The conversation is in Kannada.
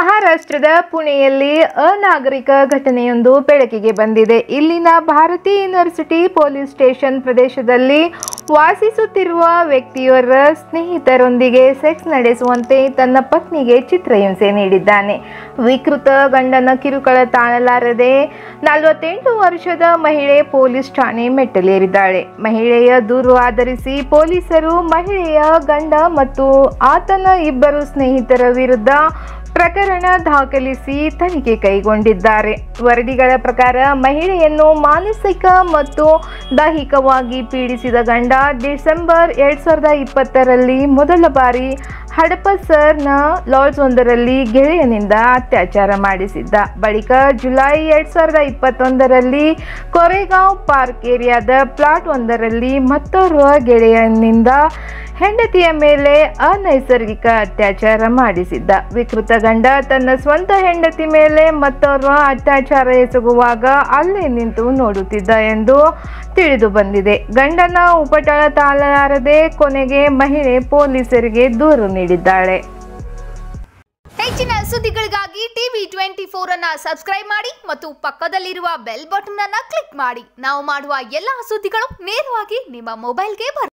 ಮಹಾರಾಷ್ಟ್ರದ ಪುಣೆಯಲ್ಲಿ ಅನಾಗರಿಕ ಘಟನೆಯೊಂದು ಬೆಳಕಿಗೆ ಬಂದಿದೆ. ಇಲ್ಲಿನ ಭಾರತೀಯ ಯೂನಿವರ್ಸಿಟಿ ಪೊಲೀಸ್ ಸ್ಟೇಷನ್ ಪ್ರದೇಶದಲ್ಲಿ ವಾಸಿಸುತ್ತಿರುವ ವ್ಯಕ್ತಿಯವರ ಸ್ನೇಹಿತರೊಂದಿಗೆ ಸೆಕ್ಸ್ ನಡೆಸುವಂತೆ ತನ್ನ ಪತ್ನಿಗೆ ಚಿತ್ರಹಿಂಸೆ ನೀಡಿದ್ದಾನೆ. ವಿಕೃತ ಗಂಡನ ಕಿರುಕುಳ ತಾಣಲಾರದೆ ನಲವತ್ತೆಂಟು ವರ್ಷದ ಮಹಿಳೆ ಪೊಲೀಸ್ ಠಾಣೆ ಮೆಟ್ಟಲೇರಿದ್ದಾಳೆ. ಮಹಿಳೆಯ ದೂರು ಆಧರಿಸಿ ಪೊಲೀಸರು ಮಹಿಳೆಯ ಗಂಡ ಮತ್ತು ಆತನ ಇಬ್ಬರು ಸ್ನೇಹಿತರ ವಿರುದ್ಧ ಪ್ರಕರಣ ದಾಖಲಿಸಿ ತನಿಖೆ ಕೈಗೊಂಡಿದ್ದಾರೆ. ವರದಿಗಳ ಪ್ರಕಾರ ಮಹಿಳೆಯನ್ನು ಮಾನಸಿಕ ಮತ್ತು ದೈಹಿಕವಾಗಿ ಪೀಡಿಸಿದ ಗಂಡ ಡಿಸೆಂಬರ್ ಎರಡು ಸಾವಿರದ ಇಪ್ಪತ್ತರಲ್ಲಿ ಮೊದಲ ಬಾರಿ ಹಡಪಸರ್ನ ಲಾಡ್ಜ್ ಒಂದರಲ್ಲಿ ಗೆಳೆಯನಿಂದ ಅತ್ಯಾಚಾರ ಮಾಡಿಸಿದ್ದ. ಬಳಿಕ ಜುಲೈ ಎರಡು ಸಾವಿರದ ಇಪ್ಪತ್ತೊಂದರಲ್ಲಿ ಕೊರೆಗಾಂವ್ ಪಾರ್ಕ್ ಏರಿಯಾದ ಪ್ಲಾಟ್ ಒಂದರಲ್ಲಿ ಮತ್ತೋರ್ವ ಗೆಳೆಯನಿಂದ ಹೆಂಡತಿಯ ಮೇಲೆ ಅನೈಸರ್ಗಿಕ ಅತ್ಯಾಚಾರ ಮಾಡಿಸಿದ್ದ. ವಿಕೃತ ಗಂಡ ತನ್ನ ಸ್ವಂತ ಹೆಂಡತಿ ಮೇಲೆ ಮತ್ತೋರ್ವ ಅತ್ಯಾಚಾರ ಎಸಗುವಾಗ ಅಲ್ಲೇ ನಿಂತು ನೋಡುತ್ತಿದ್ದ ಎಂದು ತಿಳಿದು ಬಂದಿದೆ. ಗಂಡನ ಉಪಟಳ ತಾಳಲಾರದೆ ಕೊನೆಗೆ ಮಹಿಳೆ ಪೊಲೀಸರಿಗೆ ದೂರು ನೀಡಿದ್ದಾಳೆ. ಹೆಚ್ಚಿನ ಸುದ್ದಿಗಳಿಗಾಗಿ ಟಿವಿ ಟ್ವೆಂಟಿ ಫೋರ್ ಅನ್ನ ಸಬ್ಸ್ಕ್ರೈಬ್ ಮಾಡಿ ಮತ್ತು ಪಕ್ಕದಲ್ಲಿರುವ ಬೆಲ್ ಬಟನ್ ಅನ್ನ ಕ್ಲಿಕ್ ಮಾಡಿ. ನಾವು ಮಾಡುವ ಎಲ್ಲಾ ಸುದ್ದಿಗಳು ನೇರವಾಗಿ ನಿಮ್ಮ ಮೊಬೈಲ್ಗೆ ಬರುತ್ತೆ.